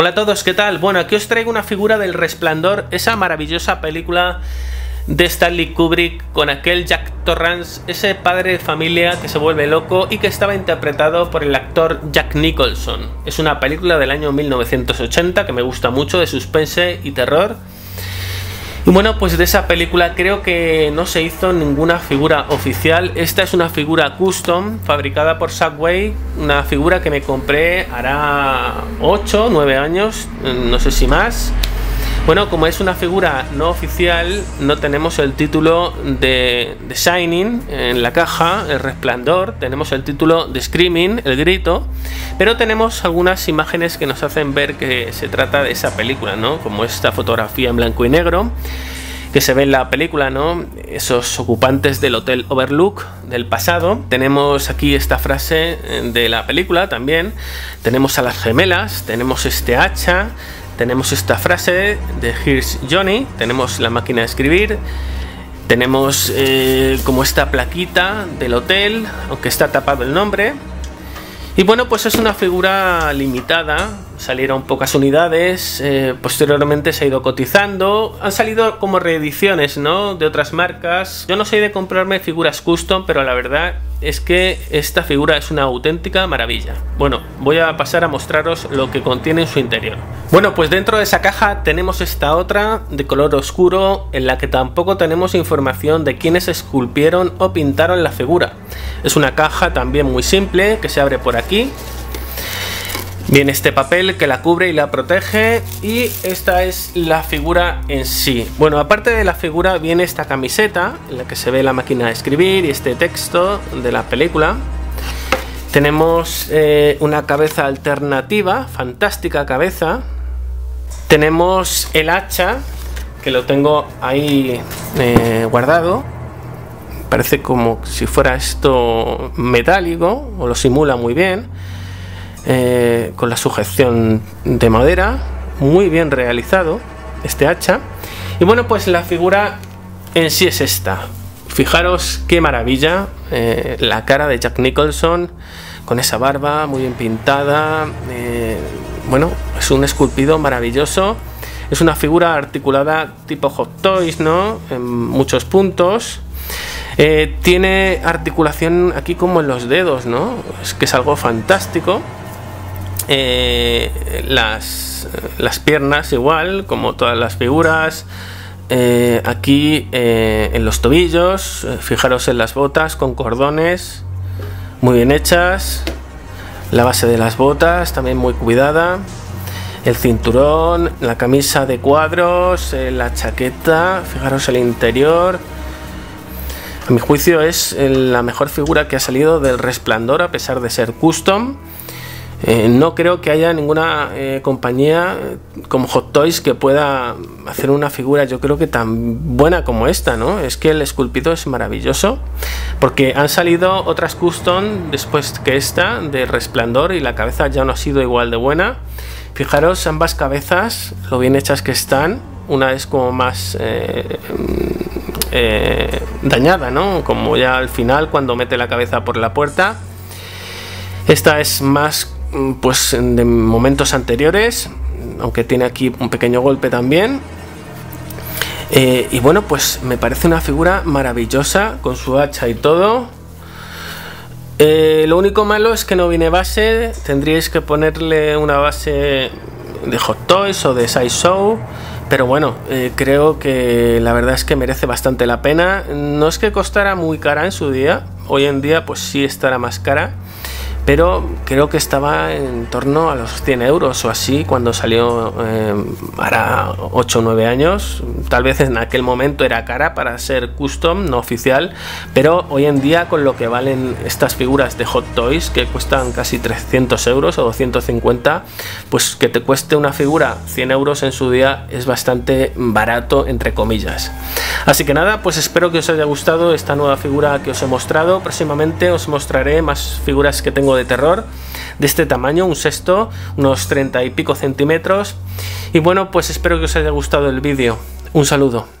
Hola a todos, ¿qué tal? Bueno, aquí os traigo una figura del Resplandor, esa maravillosa película de Stanley Kubrick con aquel Jack Torrance, ese padre de familia que se vuelve loco y que estaba interpretado por el actor Jack Nicholson. Es una película del año 1980 que me gusta mucho, de suspense y terror. Y bueno, pues de esa película creo que no se hizo ninguna figura oficial. Esta es una figura custom fabricada por Subway, una figura que me compré hará 8, 9 años, no sé si más. Bueno, como es una figura no oficial, no tenemos el título de, Shining en la caja, el resplandor, tenemos el título de Screaming, el grito, pero tenemos algunas imágenes que nos hacen ver que se trata de esa película, ¿no? Como esta fotografía en blanco y negro que se ve en la película, ¿no? Esos ocupantes del Hotel Overlook del pasado. Tenemos aquí esta frase de la película también. Tenemos a las gemelas, tenemos este hacha, tenemos esta frase de Here's Johnny, tenemos la máquina de escribir, tenemos eh, como esta plaquita del hotel, aunque está tapado el nombre. Y bueno, pues es una figura limitada, salieron pocas unidades, eh, posteriormente se ha ido cotizando, han salido como reediciones, ¿no? De otras marcas. Yo no soy de comprarme figuras custom, pero la verdad es que esta figura es una auténtica maravilla. Bueno, voy a pasar a mostraros lo que contiene en su interior. Bueno, pues dentro de esa caja tenemos esta otra de color oscuro en la que tampoco tenemos información de quiénes esculpieron o pintaron la figura. Es una caja también muy simple que se abre por aquí Viene este papel que la cubre y la protege y esta es la figura en sí. Bueno, aparte de la figura viene esta camiseta en la que se ve la máquina de escribir y este texto de la película. Tenemos eh, una cabeza alternativa, fantástica cabeza. Tenemos el hacha, que lo tengo ahí eh, guardado. Parece como si fuera esto metálico, o lo simula muy bien eh, con la sujeción de madera, muy bien realizado este hacha. Y bueno, pues la figura en sí es esta. Fijaros qué maravilla, eh, la cara de Jack Nicholson con esa barba muy bien pintada. Eh, bueno, es un esculpido maravilloso. Es una figura articulada tipo Hot Toys, ¿no? En muchos puntos. tiene articulación aquí como en los dedos, ¿no? Es que es algo fantástico. Eh, las, las, piernas igual, como todas las figuras. Eh, aquí eh, en los tobillos, fijaros en las botas con cordones muy bien hechas. La base de las botas también muy cuidada. El cinturón, la camisa de cuadros, la chaqueta, fijaros el interior. A mi juicio es la mejor figura que ha salido del resplandor a pesar de ser custom. Eh, no creo que haya ninguna eh, compañía eh, como Hot Toys que pueda hacer una figura yo creo que tan buena como esta, ¿no? Es que el esculpido es maravilloso porque han salido otras custom después que esta de resplandor y la cabeza ya no ha sido igual de buena. Fijaros ambas cabezas, lo bien hechas que están. Una es como más dañada, ¿no? Como ya al final cuando mete la cabeza por la puerta. Esta es más Mm, pues de momentos anteriores, aunque tiene aquí un pequeño golpe también. Eh, y bueno, pues me parece una figura maravillosa con su hacha y todo. Eh, lo único malo es que no viene base, tendríais que ponerle una base de Hot Toys o de Size Show. Pero bueno, eh, creo que la verdad es que merece bastante la pena. No es que costara muy cara en su día, hoy en día pues sí estará más cara pero creo que estaba en torno a los 100 euros o así cuando salió eh, para 8 o 9 años. Tal vez en aquel momento era cara para ser custom, no oficial, pero hoy en día con lo que valen estas figuras de Hot Toys que cuestan casi 300 euros o 250, pues que te cueste una figura 100 euros en su día es bastante barato entre comillas. Así que nada, pues espero que os haya gustado esta nueva figura que os he mostrado. Próximamente os mostraré más figuras que tengo de terror de este tamaño, un sexto, unos 30 y pico centímetros. Y bueno, pues espero que os haya gustado el vídeo. Un saludo.